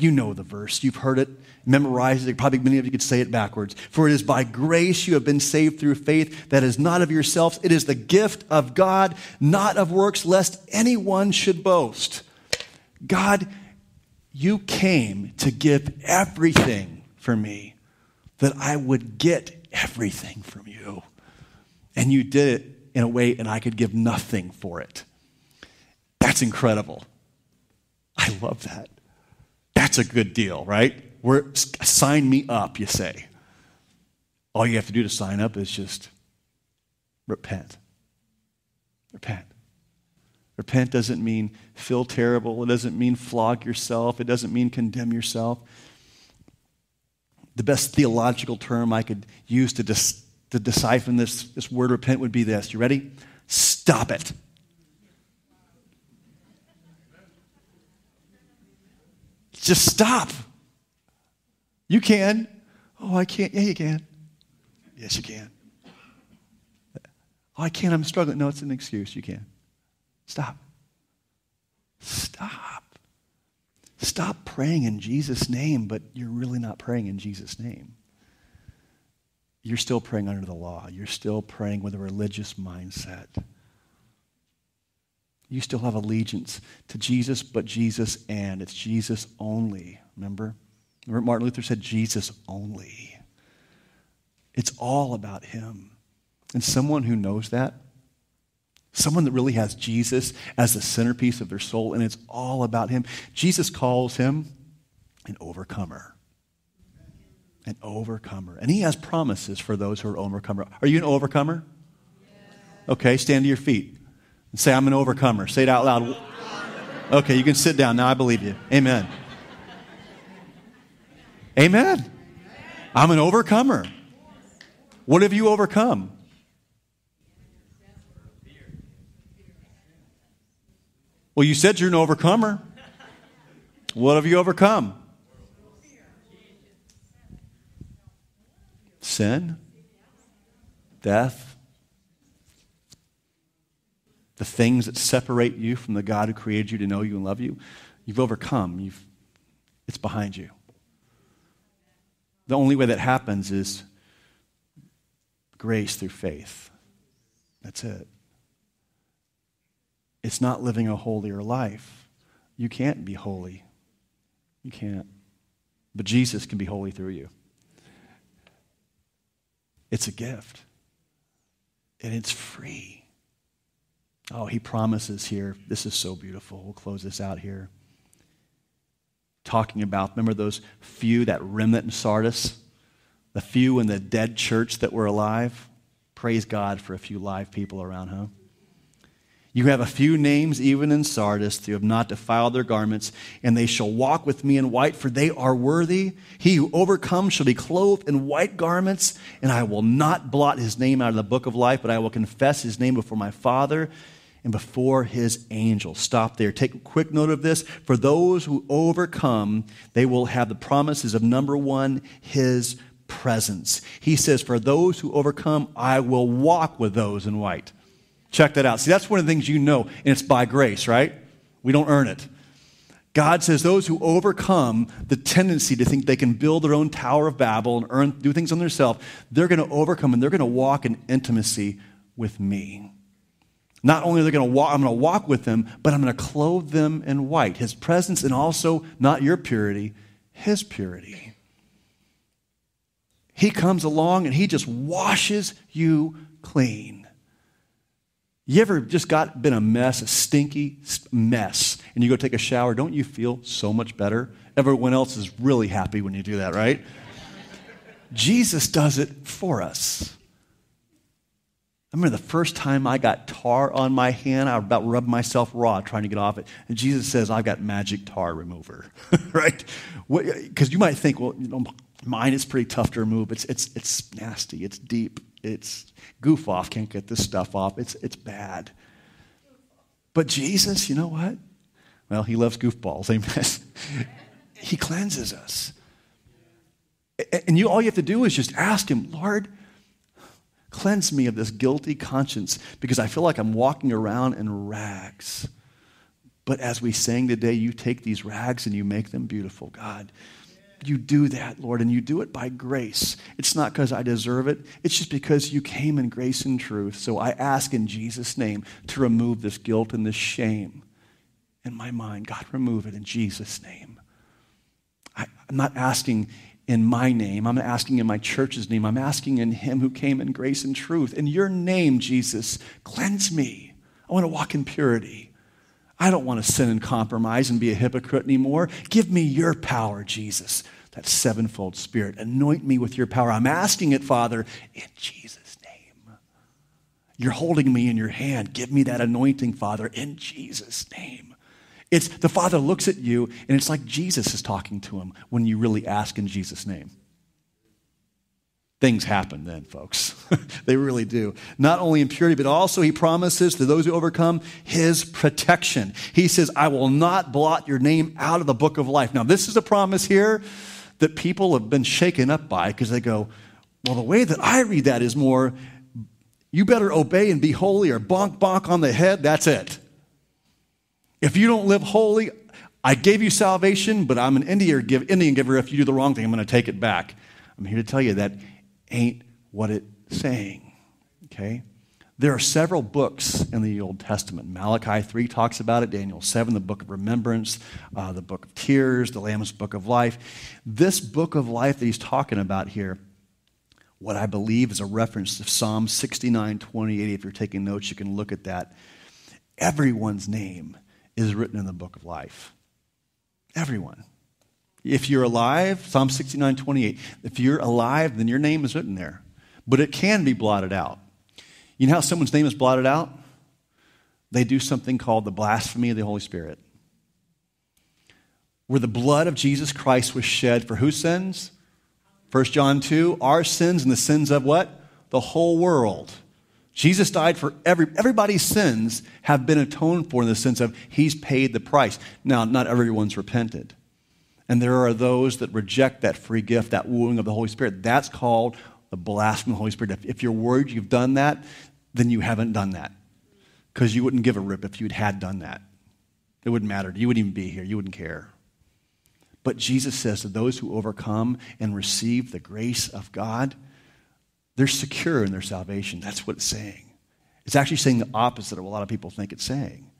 You know the verse. You've heard it, memorized it. Probably many of you could say it backwards. For it is by grace you have been saved through faith that is not of yourselves. It is the gift of God, not of works, lest anyone should boast. God, you came to give everything for me, that I would get everything from you. And you did it in a way, and I could give nothing for it. That's incredible. I love that. That's a good deal, right? We're, sign me up, you say. All you have to do to sign up is just repent. Repent. Repent doesn't mean feel terrible. It doesn't mean flog yourself. It doesn't mean condemn yourself. The best theological term I could use to, dis- to decipher this, this word repent would be this. You ready? Stop it. Just stop. You can. Oh, I can't. Yeah, you can. Yes, you can. Oh, I can't. I'm struggling. No, it's an excuse. You can. Stop. Stop. Stop praying in Jesus' name, but you're really not praying in Jesus' name. You're still praying under the law. You're still praying with a religious mindset. You still have allegiance to Jesus, but Jesus and. It's Jesus only. Remember? Remember Martin Luther said, Jesus only. It's all about Him. And someone who knows that, someone that really has Jesus as the centerpiece of their soul, and it's all about Him, Jesus calls him an overcomer. An overcomer. And He has promises for those who are overcomer. Are you an overcomer? Okay, stand to your feet and say, I'm an overcomer. Say it out loud. Okay, you can sit down. Now I believe you. Amen. Amen. I'm an overcomer. What have you overcome? Well, you said you're an overcomer. What have you overcome? Sin, death, the things that separate you from the God who created you to know you and love you. You've overcome. You've, it's behind you. The only way that happens is grace through faith. That's it. It's not living a holier life. You can't be holy. You can't. But Jesus can be holy through you. It's a gift, and it's free. Oh, he promises here. This is so beautiful. We'll close this out here talking about. Remember those few, that remnant in Sardis? The few in the dead church that were alive? Praise God for a few live people around, huh? You have a few names even in Sardis who have not defiled their garments, and they shall walk with me in white, for they are worthy. He who overcomes shall be clothed in white garments, and I will not blot his name out of the book of life, but I will confess his name before my Father and before his angels. Stop there. Take a quick note of this. For those who overcome, they will have the promises of number one, his presence. He says, For those who overcome, I will walk with those in white. Check that out. See, that's one of the things you know, and it's by grace, right? We don't earn it. God says those who overcome the tendency to think they can build their own Tower of Babel and earn, do things on themselves, they're going to overcome and they're going to walk in intimacy with me. Not only are they going to walk, I'm going to walk with them, but I'm going to clothe them in white. His presence and also not your purity, his purity. He comes along and he just washes you clean. You ever just got been a mess, a stinky mess, and you go take a shower? Don't you feel so much better? Everyone else is really happy when you do that, right? Jesus does it for us. I remember the first time I got tar on my hand, I about rubbed myself raw trying to get off it. And Jesus says, I've got magic tar remover, right? Because you might think, well, you know, mine is pretty tough to remove. It's, it's, it's nasty, it's deep, it's goof off, can't get this stuff off, it's, it's bad. But Jesus, you know what? Well, he loves goofballs, amen. he cleanses us. And you, all you have to do is just ask him, Lord, Cleanse me of this guilty conscience because I feel like I'm walking around in rags. But as we sang today, you take these rags and you make them beautiful, God. You do that, Lord, and you do it by grace. It's not because I deserve it, it's just because you came in grace and truth. So I ask in Jesus' name to remove this guilt and this shame in my mind. God, remove it in Jesus' name. I, am not asking in my name. I'm asking in my church's name. I'm asking in Him who came in grace and truth. In your name, Jesus, cleanse me. I want to walk in purity. I don't want to sin and compromise and be a hypocrite anymore. Give me your power, Jesus, that sevenfold spirit. Anoint me with your power. I'm asking it, Father, in Jesus' name. You're holding me in your hand. Give me that anointing, Father, in Jesus' name. It's the Father looks at you, and it's like Jesus is talking to him when you really ask in Jesus' name. Things happen then, folks. they really do. Not only in purity, but also he promises to those who overcome his protection. He says, I will not blot your name out of the book of life. Now, this is a promise here that people have been shaken up by because they go, well, the way that I read that is more, you better obey and be holy or bonk bonk on the head. That's it. If you don't live holy, I gave you salvation, but I'm an Indian giver. If you do the wrong thing, I'm going to take it back. I'm here to tell you that ain't what it's saying. Okay? There are several books in the Old Testament. Malachi 3 talks about it, Daniel 7, the book of remembrance, uh, the book of tears, the Lamb's book of life. This book of life that he's talking about here, what I believe is a reference to Psalm 69 28. If you're taking notes, you can look at that. Everyone's name is written in the book of life. Everyone. If you're alive, Psalm 69 28, if you're alive, then your name is written there. But it can be blotted out. You know how someone's name is blotted out? They do something called the blasphemy of the Holy Spirit. Where the blood of Jesus Christ was shed for whose sins? 1 John 2, our sins and the sins of what? The whole world. Jesus died for every, everybody's sins have been atoned for in the sense of he's paid the price. Now, not everyone's repented. And there are those that reject that free gift, that wooing of the Holy Spirit. That's called the blasphemy of the Holy Spirit. If, if you're worried you've done that, then you haven't done that. Because you wouldn't give a rip if you had done that. It wouldn't matter. You wouldn't even be here. You wouldn't care. But Jesus says to those who overcome and receive the grace of God, they're secure in their salvation. That's what it's saying. It's actually saying the opposite of what a lot of people think it's saying.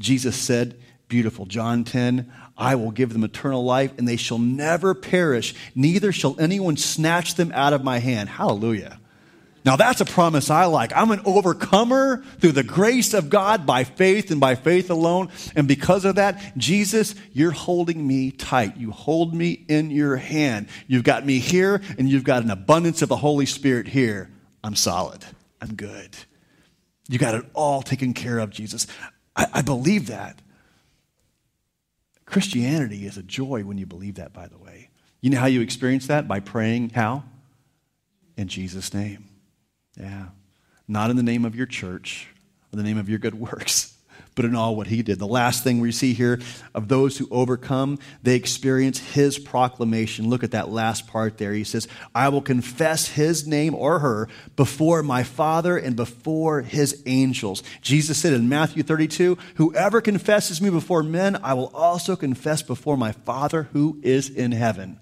Jesus said, beautiful, John 10, I will give them eternal life, and they shall never perish, neither shall anyone snatch them out of my hand. Hallelujah. Now, that's a promise I like. I'm an overcomer through the grace of God by faith and by faith alone. And because of that, Jesus, you're holding me tight. You hold me in your hand. You've got me here, and you've got an abundance of the Holy Spirit here. I'm solid. I'm good. You got it all taken care of, Jesus. I, I believe that. Christianity is a joy when you believe that, by the way. You know how you experience that? By praying how? In Jesus' name. Yeah. Not in the name of your church or the name of your good works, but in all what he did. The last thing we see here of those who overcome, they experience his proclamation. Look at that last part there. He says, I will confess his name or her before my Father and before his angels. Jesus said in Matthew 32, Whoever confesses me before men, I will also confess before my Father who is in heaven.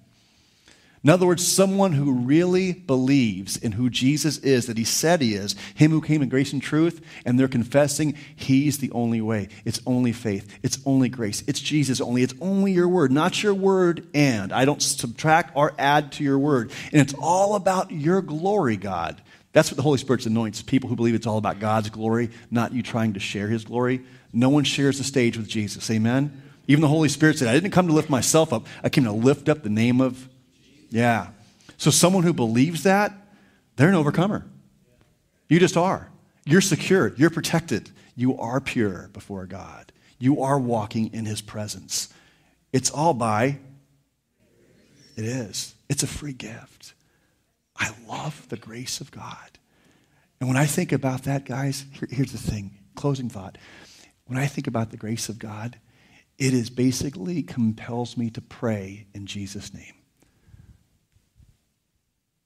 In other words, someone who really believes in who Jesus is, that he said he is, him who came in grace and truth, and they're confessing he's the only way. It's only faith. It's only grace. It's Jesus only. It's only your word, not your word and. I don't subtract or add to your word. And it's all about your glory, God. That's what the Holy Spirit anoints people who believe it's all about God's glory, not you trying to share his glory. No one shares the stage with Jesus. Amen? Even the Holy Spirit said, I didn't come to lift myself up, I came to lift up the name of yeah. So someone who believes that, they're an overcomer. You just are. You're secure. You're protected. You are pure before God. You are walking in his presence. It's all by, it is. It's a free gift. I love the grace of God. And when I think about that, guys, here, here's the thing closing thought. When I think about the grace of God, it is basically compels me to pray in Jesus' name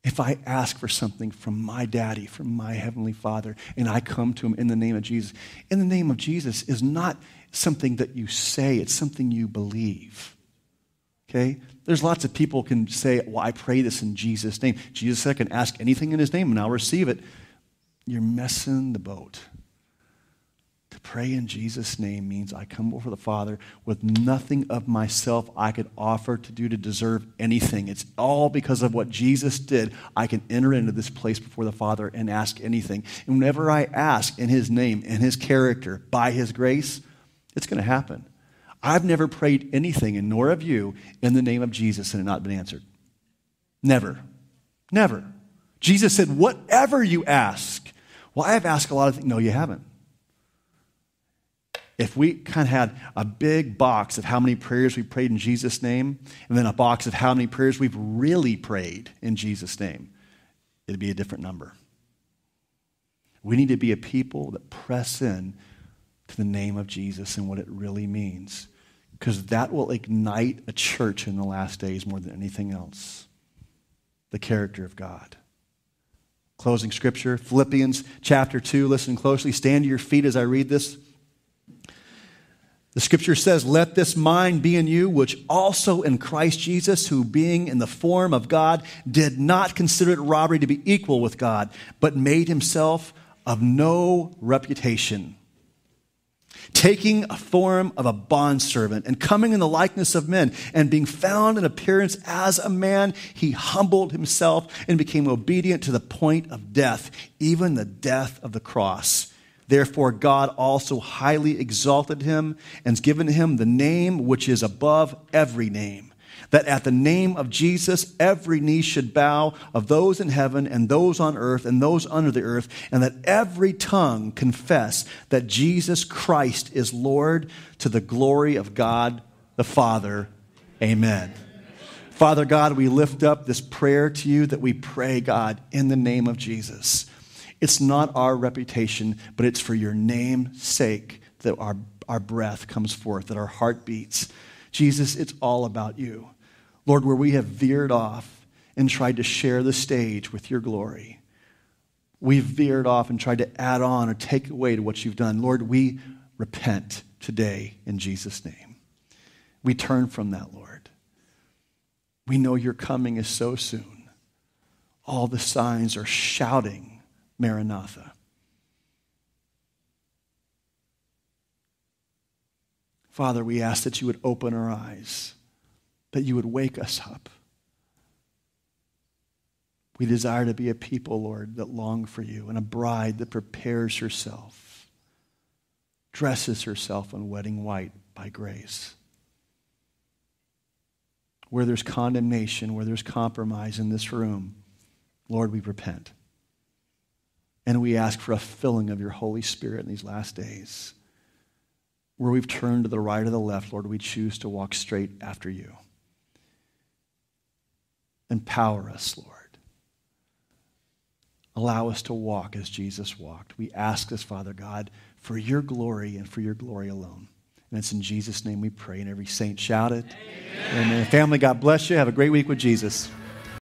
if I ask for something from my daddy, from my heavenly father, and I come to him in the name of Jesus, in the name of Jesus is not something that you say, it's something you believe. Okay? There's lots of people can say, Well, I pray this in Jesus' name. Jesus said, I can ask anything in his name and I'll receive it. You're messing the boat pray in Jesus' name means I come before the Father with nothing of myself I could offer to do to deserve anything. It's all because of what Jesus did. I can enter into this place before the Father and ask anything. And whenever I ask in His name, in His character, by His grace, it's going to happen. I've never prayed anything, and nor have you, in the name of Jesus and it not been answered. Never. Never. Jesus said, Whatever you ask. Well, I have asked a lot of things. No, you haven't if we kind of had a big box of how many prayers we prayed in Jesus' name, and then a box of how many prayers we've really prayed in Jesus' name, it'd be a different number. We need to be a people that press in to the name of Jesus and what it really means, because that will ignite a church in the last days more than anything else. The character of God. Closing scripture, Philippians chapter 2. Listen closely. Stand to your feet as I read this. The scripture says, Let this mind be in you, which also in Christ Jesus, who being in the form of God, did not consider it robbery to be equal with God, but made himself of no reputation, taking a form of a bondservant and coming in the likeness of men and being found in appearance as a man, he humbled himself and became obedient to the point of death, even the death of the cross. Therefore, God also highly exalted him and has given him the name which is above every name that at the name of Jesus, every knee should bow of those in heaven and those on earth and those under the earth, and that every tongue confess that Jesus Christ is Lord to the glory of God the Father. Amen. Father God, we lift up this prayer to you that we pray, God, in the name of Jesus. It's not our reputation, but it's for your name's sake that our, our breath comes forth, that our heart beats. Jesus, it's all about you. Lord, where we have veered off and tried to share the stage with your glory, we've veered off and tried to add on or take away to what you've done. Lord, we repent today in Jesus' name. We turn from that, Lord. We know your coming is so soon. All the signs are shouting, Maranatha. Father, we ask that you would open our eyes that you would wake us up. We desire to be a people, Lord, that long for you and a bride that prepares herself, dresses herself in wedding white by grace. Where there's condemnation, where there's compromise in this room, Lord, we repent. And we ask for a filling of your Holy Spirit in these last days. Where we've turned to the right or the left, Lord, we choose to walk straight after you. Empower us, Lord. Allow us to walk as Jesus walked. We ask this, Father God, for your glory and for your glory alone. And it's in Jesus' name we pray. And every saint shouted. Amen. Amen. Family, God bless you. Have a great week with Jesus.